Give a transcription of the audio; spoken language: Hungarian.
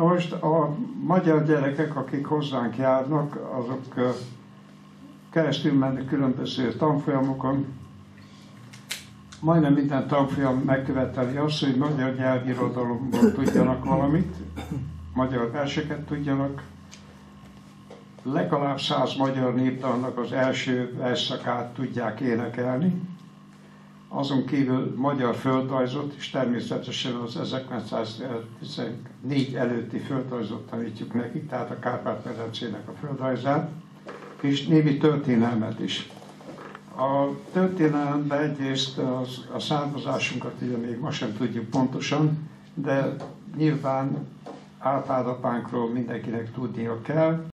Na most a magyar gyerekek, akik hozzánk járnak, azok keresztül mennek különböző tanfolyamokon. Majdnem minden tanfolyam megköveteli azt, hogy magyar nyelvirodalomból tudjanak valamit, magyar verseket tudjanak, legalább száz magyar népdalnak az első verszakát tudják énekelni, azon kívül magyar földrajzot, és természetesen az 1914 előtti földrajzot tanítjuk nekik, tehát a Kárpát-medencének a földrajzát, és némi történelmet is. A történelemben egyrészt az, a származásunkat ugye még ma sem tudjuk pontosan, de nyilván Árpád apánkról mindenkinek tudnia kell,